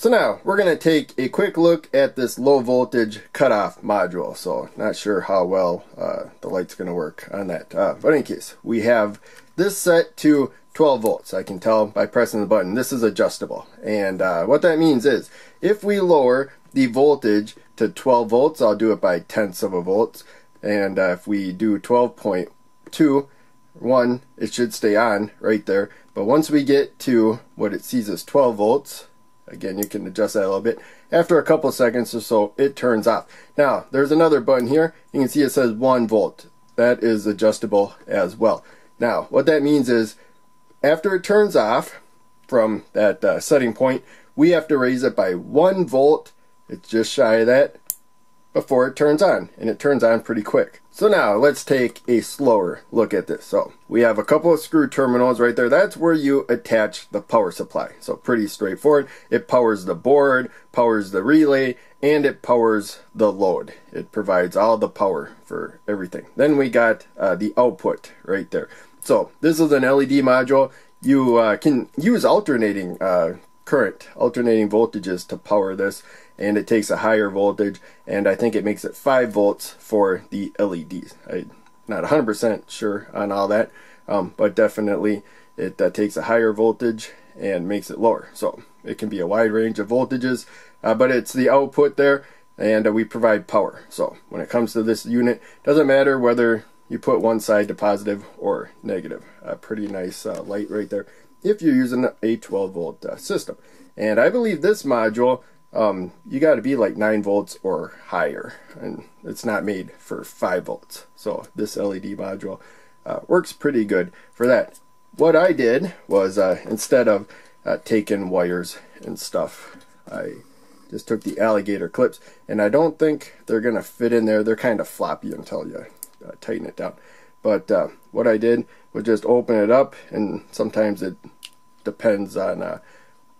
So now we're going to take a quick look at this low voltage cutoff module. So not sure how well uh, the light's going to work on that. Uh, but in case, we have this set to 12 volts. I can tell by pressing the button. This is adjustable. And uh, what that means is if we lower the voltage to 12 volts, I'll do it by tenths of a volt. And uh, if we do 12.2, one, it should stay on right there. But once we get to what it sees as 12 volts, Again, you can adjust that a little bit. After a couple seconds or so, it turns off. Now, there's another button here. You can see it says 1 volt. That is adjustable as well. Now, what that means is, after it turns off from that uh, setting point, we have to raise it by 1 volt. It's just shy of that before it turns on and it turns on pretty quick. So now let's take a slower look at this. So we have a couple of screw terminals right there. That's where you attach the power supply. So pretty straightforward. It powers the board, powers the relay, and it powers the load. It provides all the power for everything. Then we got uh, the output right there. So this is an LED module. You uh, can use alternating uh, current, alternating voltages to power this and it takes a higher voltage and I think it makes it 5 volts for the LEDs. I'm not 100% sure on all that um, but definitely it uh, takes a higher voltage and makes it lower. So it can be a wide range of voltages uh, but it's the output there and uh, we provide power. So when it comes to this unit doesn't matter whether you put one side to positive or negative. A pretty nice uh, light right there if you're using a 12 volt uh, system. And I believe this module um, you got to be like 9 volts or higher and it's not made for 5 volts. So this LED module uh, works pretty good for that. What I did was uh, instead of uh, taking wires and stuff I just took the alligator clips and I don't think they're gonna fit in there. They're kind of floppy until you uh, tighten it down. But uh, what I did was just open it up and sometimes it depends on uh,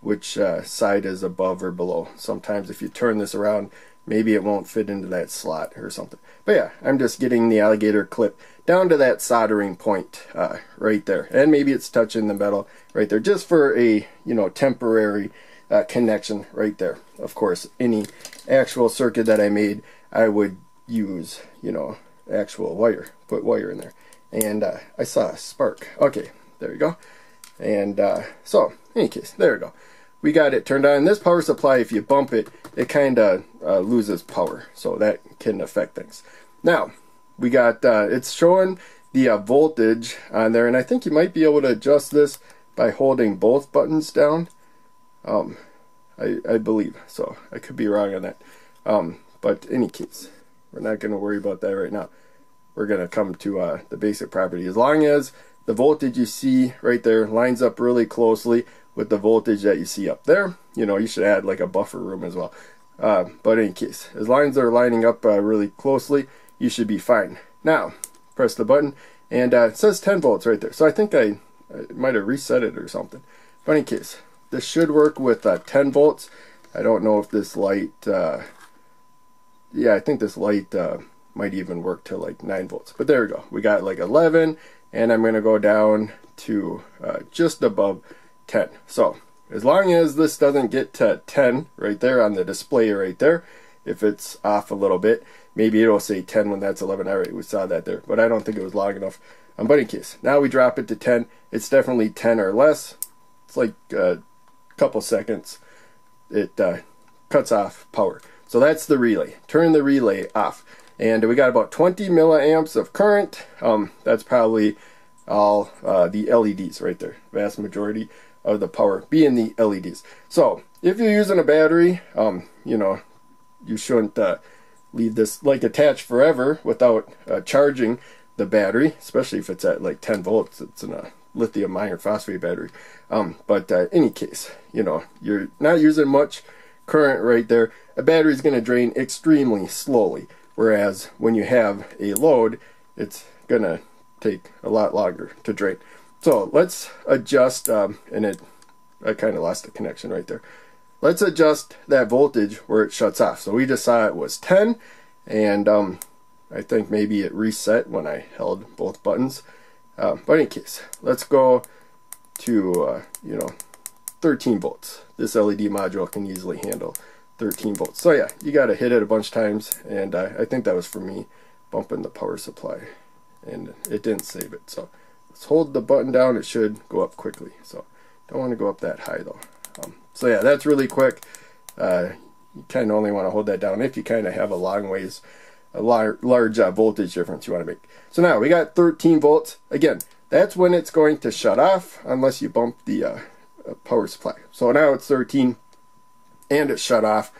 which uh, side is above or below. Sometimes if you turn this around, maybe it won't fit into that slot or something. But yeah, I'm just getting the alligator clip down to that soldering point uh, right there. And maybe it's touching the metal right there just for a, you know, temporary uh, connection right there. Of course, any actual circuit that I made, I would use, you know, actual wire, put wire in there. And uh, I saw a spark. Okay, there you go. And uh, so, in any case, there we go we got it turned on. This power supply, if you bump it, it kind of uh, loses power, so that can affect things. Now, we got, uh, it's showing the uh, voltage on there, and I think you might be able to adjust this by holding both buttons down. Um, I, I believe, so I could be wrong on that. Um, but any case, we're not going to worry about that right now. We're going to come to uh, the basic property. As long as the voltage you see right there lines up really closely with the voltage that you see up there. You know, you should add like a buffer room as well. Uh, but in case, as lines are lining up uh, really closely, you should be fine. Now, press the button, and uh, it says 10 volts right there. So I think I, I might have reset it or something. But in case, this should work with uh, 10 volts. I don't know if this light, uh, yeah, I think this light uh, might even work to like 9 volts. But there we go. We got like 11, and I'm going to go down to just above 10. So as long as this doesn't get to 10 right there on the display right there, if it's off a little bit, maybe it'll say 10 when that's 11. All right, we saw that there, but I don't think it was long enough. But in case, now we drop it to 10. It's definitely 10 or less. It's like a couple seconds. It uh, cuts off power. So that's the relay. Turn the relay off. And we got about 20 milliamps of current. Um, that's probably all uh, the LEDs right there. Vast majority of the power being the LEDs. So if you're using a battery, um, you know, you shouldn't uh, leave this like attached forever without uh, charging the battery, especially if it's at like 10 volts. It's in a lithium iron phosphate battery. Um, but uh, any case, you know, you're not using much current right there. A battery is going to drain extremely slowly, whereas when you have a load, it's going to take a lot longer to drain. So let's adjust, um, and it, I kind of lost the connection right there. Let's adjust that voltage where it shuts off. So we just saw it was 10, and um, I think maybe it reset when I held both buttons. Uh, but in case, let's go to, uh, you know, 13 volts. This LED module can easily handle 13 volts. So yeah, you got to hit it a bunch of times, and uh, I think that was for me bumping the power supply, and it didn't save it. So let's hold the button down. It should go up quickly. So don't want to go up that high though. Um, so yeah, that's really quick. Uh, you kind of only want to hold that down if you kind of have a long ways, a lar large uh, voltage difference you want to make. So now we got 13 volts. Again, that's when it's going to shut off unless you bump the uh, uh power supply. So now it's 13 and it shut off.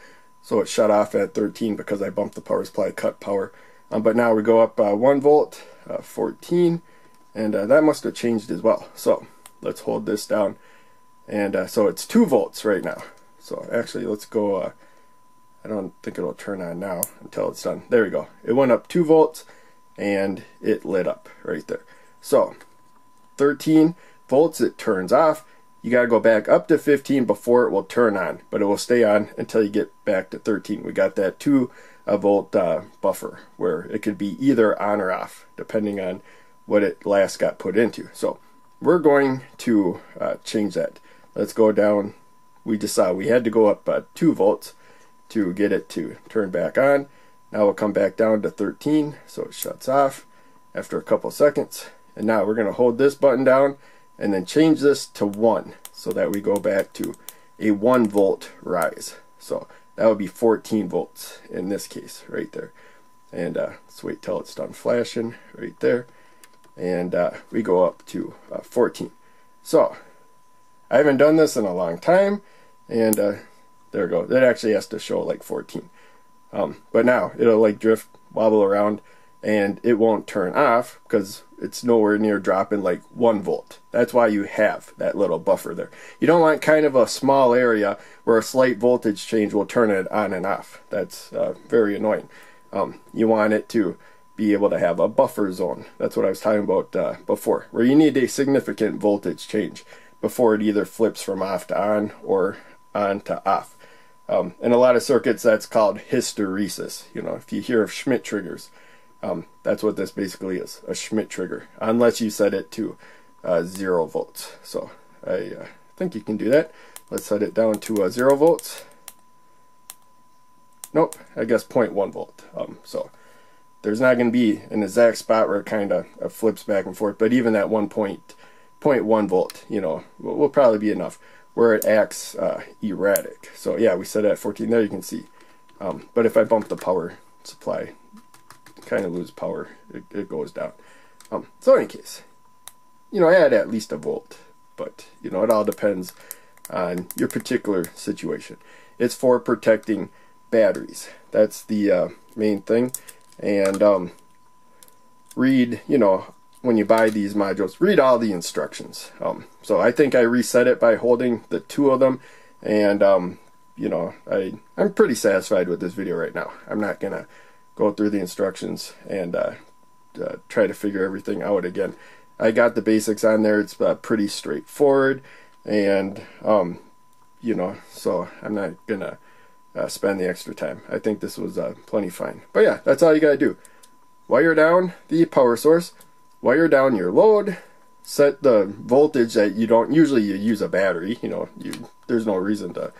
So it shut off at 13 because I bumped the power supply, cut power. Um, but now we go up uh, 1 volt, uh, 14, and uh, that must have changed as well. So let's hold this down. And uh, so it's 2 volts right now. So actually, let's go, uh, I don't think it'll turn on now until it's done. There we go. It went up 2 volts, and it lit up right there. So 13 volts, it turns off you got to go back up to 15 before it will turn on, but it will stay on until you get back to 13. We got that 2 volt uh, buffer where it could be either on or off depending on what it last got put into. So we're going to uh, change that. Let's go down. We decided we had to go up uh, 2 volts to get it to turn back on. Now we'll come back down to 13 so it shuts off after a couple seconds. And now we're going to hold this button down and then change this to 1 so that we go back to a 1 volt rise. So that would be 14 volts in this case right there. And uh, let's wait till it's done flashing right there. And uh, we go up to uh, 14. So I haven't done this in a long time. And uh, there we go. That actually has to show like 14. Um, but now it'll like drift, wobble around and it won't turn off because it's nowhere near dropping like one volt. That's why you have that little buffer there. You don't want kind of a small area where a slight voltage change will turn it on and off. That's uh, very annoying. Um, you want it to be able to have a buffer zone. That's what I was talking about uh, before, where you need a significant voltage change before it either flips from off to on or on to off. Um, in a lot of circuits, that's called hysteresis. You know, if you hear of Schmitt triggers, um, that's what this basically is, a Schmitt trigger, unless you set it to uh, 0 volts. So I uh, think you can do that. Let's set it down to uh, 0 volts. Nope, I guess 0.1 volt. Um, so there's not going to be an exact spot where it kind of uh, flips back and forth, but even that 1.1 volt, you know, will, will, probably be enough where it acts uh, erratic. So yeah, we set it at 14 there, you can see. Um, but if I bump the power supply kind of lose power. It, it goes down. Um, so in any case, you know, add at least a volt, but you know, it all depends on your particular situation. It's for protecting batteries. That's the uh, main thing. And um, read, you know, when you buy these modules, read all the instructions. Um, so I think I reset it by holding the two of them, and um, you know, I I'm pretty satisfied with this video right now. I'm not gonna go through the instructions and uh, uh, try to figure everything out again. I got the basics on there. It's uh, pretty straightforward, and um, you know, so I'm not gonna uh, spend the extra time. I think this was uh, plenty fine. But yeah, that's all you gotta do. Wire down the power source, wire down your load, set the voltage that you don't usually you use a battery. You know, you there's no reason to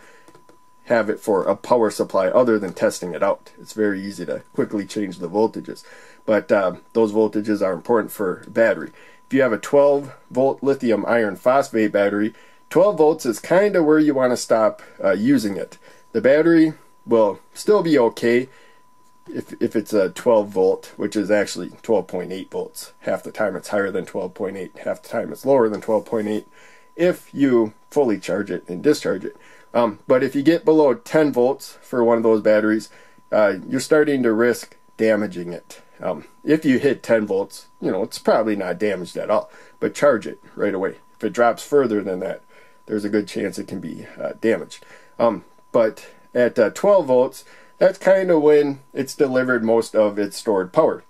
have it for a power supply other than testing it out. It's very easy to quickly change the voltages. But uh, those voltages are important for battery. If you have a 12 volt lithium iron phosphate battery, 12 volts is kind of where you want to stop uh, using it. The battery will still be okay if, if it's a 12 volt, which is actually 12.8 volts. Half the time it's higher than 12.8, half the time it's lower than 12.8 if you fully charge it and discharge it. Um, but if you get below 10 volts for one of those batteries, uh, you're starting to risk damaging it. Um, if you hit 10 volts, you know, it's probably not damaged at all, but charge it right away. If it drops further than that, there's a good chance it can be uh, damaged. Um, but at uh, 12 volts, that's kind of when it's delivered most of its stored power.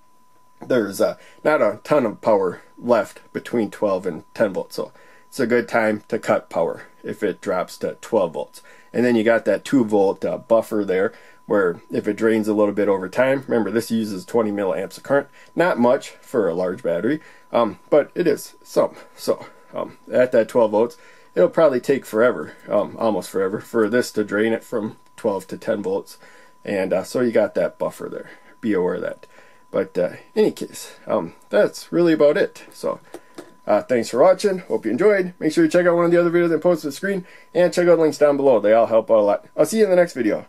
There's uh, not a ton of power left between 12 and 10 volts, so it's a good time to cut power if it drops to 12 volts. And then you got that 2 volt uh, buffer there where if it drains a little bit over time, remember this uses 20 milliamps of current, not much for a large battery, um, but it is some. So um, at that 12 volts, it'll probably take forever, um, almost forever, for this to drain it from 12 to 10 volts. And uh, so you got that buffer there. Be aware of that. But uh, any case, um, that's really about it. So uh, thanks for watching. Hope you enjoyed. Make sure you check out one of the other videos that posted on the screen and check out links down below. They all help out a lot. I'll see you in the next video.